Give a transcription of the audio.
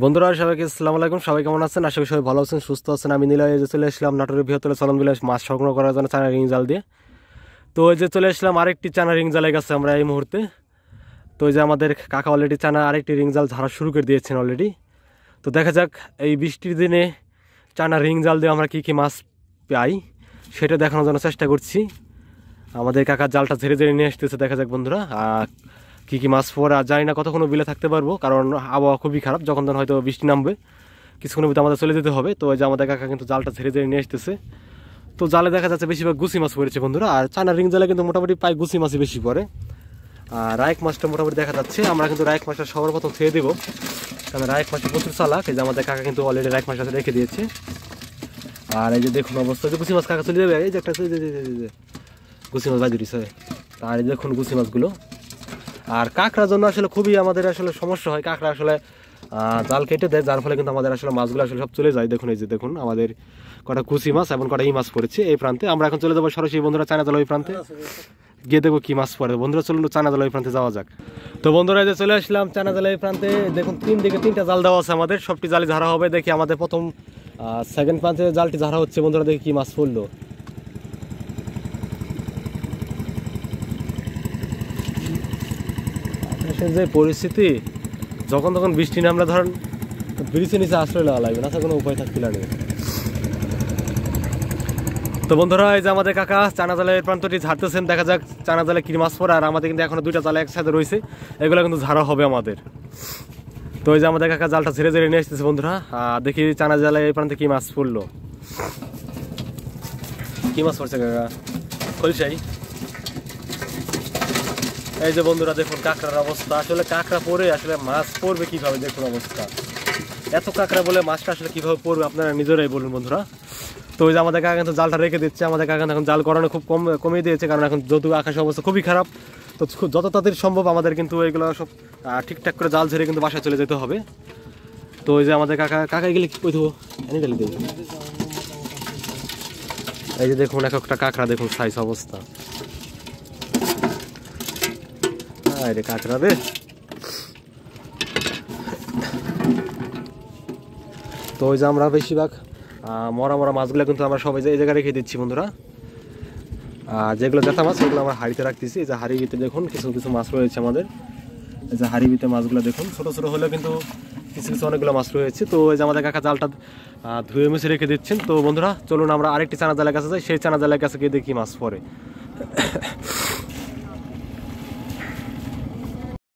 বন্ধুরা, সবাইকে আসসালামু আলাইকুম। সবাই কেমন আছেন? আশা করি সবাই ভালো আছেন, সুস্থ আছেন। আমি নীলা যে চলে আসলাম নাটোরের বৃহত্তর চলন বিলে মাছ সংগ্রহ করার জন্য চানা রিং জাল দিয়ে। তো ওই যে চলে আসলাম আরেকটি চানা রিং জালে গেছে আমরা এই মুহূর্তে। তো ওই যে আমাদের কাকা অলরেডি চানা আরেকটি রিং জাল ঝাড়া শুরু করে দিয়েছেন অলরেডি তো দেখা যাক, এই বৃষ্টির দিনে চানা রিং জাল দিয়ে আমরা কী কী মাছ পাই, সেটা দেখানোর জন্য চেষ্টা করছি। আমাদের কাকার জালটা ধীরে ধীরে নিয়ে আসতেছে, দেখা যাক বন্ধুরা। কী কী মাছ পরে আর জানি না কতক্ষণ বিলে থাকতে পারব কারণ আবহাওয়া খুবই খারাপ যখন তখন হয়তো বৃষ্টি নামবে কিছুক্ষণের ভিতরে আমাদের চলে যেতে হবে তো যে আমাদের কাকা কিন্তু জালটা ধীরে ধীরে নিয়ে আসতেছে তো জালে দেখা যাচ্ছে বেশিরভাগ গুছি মাছ পড়েছে বন্ধুরা আর চানা রিং জালে কিন্তু মোটামুটি প্রায় গুছি মাছই বেশি পড়ে আর রায়ক মাছটা মোটামুটি দেখা যাচ্ছে আমরা কিন্তু রায়ক মাছটা সবার প্রথম খেয়ে দেবো কারণ রায়ক মাছটা প্রচুর চালাক এই যে আমাদের কাকা কিন্তু অলরেডি রায়ক মাছটা রেখে দিয়েছে আর এই যে দেখুন অবস্থা যে গুছি মাছ কাকা চলে যাবে এই যে একটা গুছি মাছ বাজি দিছে আর এই দেখুন গুছি মাছগুলো আর কাঁকড়ার জন্য আসলে খুবই আমাদের আসলে সমস্যা হয়। কাঁকড়া আসলে জাল কেটে দেয়, যার ফলে কিন্তু আমাদের আসলে মাছগুলো আসলে সব চলে যায়। দেখুন, এই যে দেখুন, আমাদের কটা কুচি মাছ এবং কটা ই মাছ পড়েছে এই প্রান্তে। আমরা এখন চলে যাব সরাসরি বন্ধুরা চায়না জল ওই প্রান্তে। গিয়ে দেখব কি মাছ পড়ে। বন্ধুরা, চলুন চায়না জল ওই প্রান্তে যাওয়া যাক। তো বন্ধুরা, এই যে চলে আসলাম জল ওই প্রান্তে। দেখুন, তিন দিকে তিনটা জাল দেওয়া আছে আমাদের। সবটি জালে ঝাড়া হবে। দেখি আমাদের প্রথম সেকেন্ড প্রান্তে জালটি ঝাড়া হচ্ছে, বন্ধুরা, দেখি কি মাছ পড়ল। দেশের যে পরিস্থিতি, যখন তখন বৃষ্টি নামলে ধরেন ব্রিজের নিচে আশ্রয় নেওয়া লাগবে না কোনো উপায় থাকতে লাগে তো বন্ধুরা, এই যে আমাদের কাকা চানা জালের প্রান্তটি ঝাড়তেছেন, দেখা যাক চানা জালে কি মাছ পড়ে, আর আমাদের কিন্তু এখনও দুইটা জালে একসাথে রয়েছে, এগুলো কিন্তু ঝাড়া হবে আমাদের। তো এই যে আমাদের কাকা জালটা ঝেড়ে ঝেড়ে নিয়ে আসতেছে বন্ধুরা দেখি চানা জালে এই প্রান্তে কি মাছ পড়ল। কি মাছ পড়ছে কাকা? খলসাই এই যে বন্ধুরা, দেখুন কাঁকড়ার অবস্থা। আসলে কাঁকড়া পরে আসলে মাছ পড়বে কীভাবে? দেখুন অবস্থা। এত কাঁকড়া বলে মাছটা আসলে কীভাবে পড়বে আপনারা নিজেরাই বলুন বন্ধুরা। তো ওই যে আমাদের কাকা কিন্তু জালটা রেখে দিচ্ছে। আমাদের কাকা এখন জাল করানো খুব কম, কমিয়ে দিয়েছে, কারণ এখন যৌতুক আকাশের অবস্থা খুবই খারাপ। তো যত তাড়াতাড়ি সম্ভব আমাদের কিন্তু এগুলো সব ঠিকঠাক করে জাল ঝেড়ে কিন্তু বাসায় চলে যেতে হবে। তো ওই যে আমাদের কাকা কাকা গেলে কি? কই দেবো এনে গেলে দেবো এই যে দেখুন, এক একটা কাঁকড়া দেখুন সাইজ অবস্থা। কাঁকড়া রে তো ওই যে আমরা বেশিরভাগ মরা মরা মাছগুলো কিন্তু আমরা সবাই এই জায়গায় রেখে দিচ্ছি বন্ধুরা। আর যেগুলো জেতা মাছ, সেগুলো আমরা হাড়িতে রাখতেছি। এই যে হাড়ি ভিতরে দেখুন, কিছু কিছু মাছ রয়েছে আমাদের। এই যে হাড়ি ভিতরে মাছগুলো দেখুন, ছোট ছোট হলেও কিন্তু কিছু কিছু অনেকগুলো মাছ রয়েছে। তো এই যে আমাদের কাকা জালটা ধুয়ে মুছে রেখে দিচ্ছেন। তো বন্ধুরা, চলুন আমরা আরেকটি চানা জালের কাছে যাই। সেই চানা জালের কাছে গিয়ে দেখি মাছ পরে